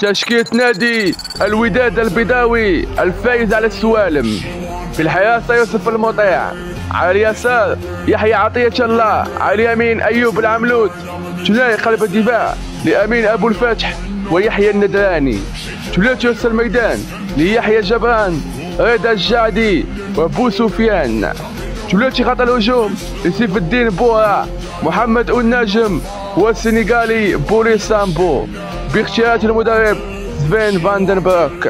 تشكيلة نادي الوداد البيضاوي الفايز على السوالم. في الحراسة يوسف المطيع. على اليسار يحيى عطية الله. على اليمين أيوب العملوت. ثنائي قلب الدفاع لأمين أبو الفتح ويحيى الندراني. ثلاثي وسط الميدان ليحيى جبران رضا الجعدي وبو سفيان. ثلاثي خط الهجوم لسيف الدين بورا محمد النجم والسنغالي بولي سامبو. باختيارات المدرب سفين فاندنبروك